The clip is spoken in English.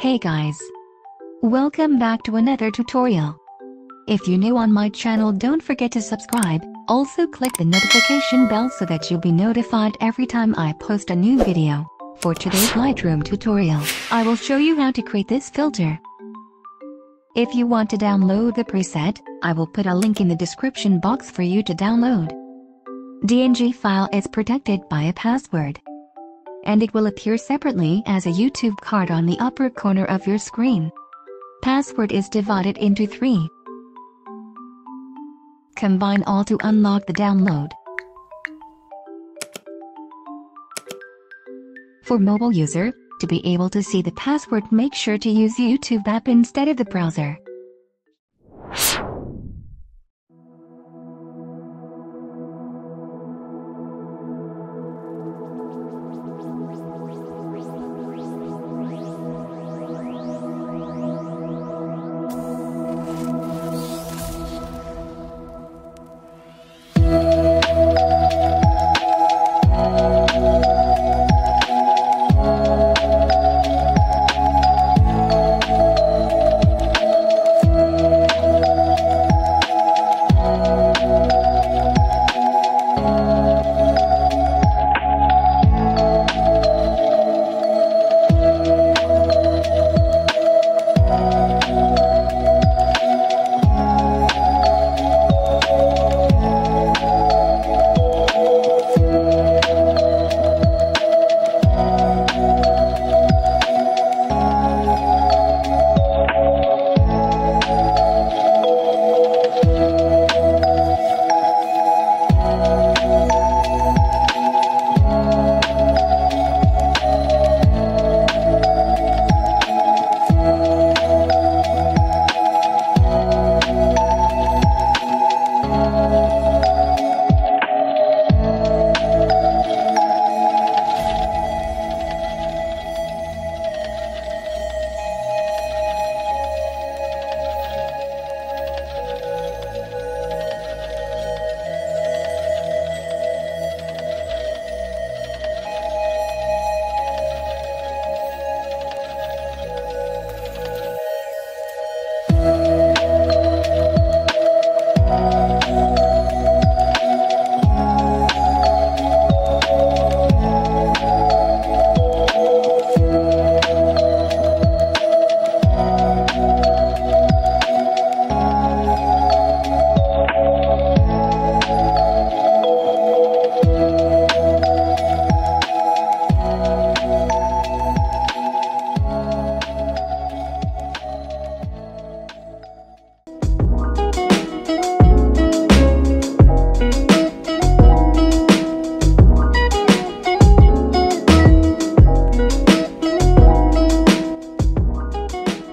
Hey guys! Welcome back to another tutorial. If you're new on my channel don't forget to subscribe, also click the notification bell so that you'll be notified every time I post a new video. For today's Lightroom tutorial, I will show you how to create this filter. If you want to download the preset, I will put a link in the description box for you to download. DNG file is protected by a password and it will appear separately as a YouTube card on the upper corner of your screen. Password is divided into three. Combine all to unlock the download. For mobile user, to be able to see the password make sure to use YouTube app instead of the browser.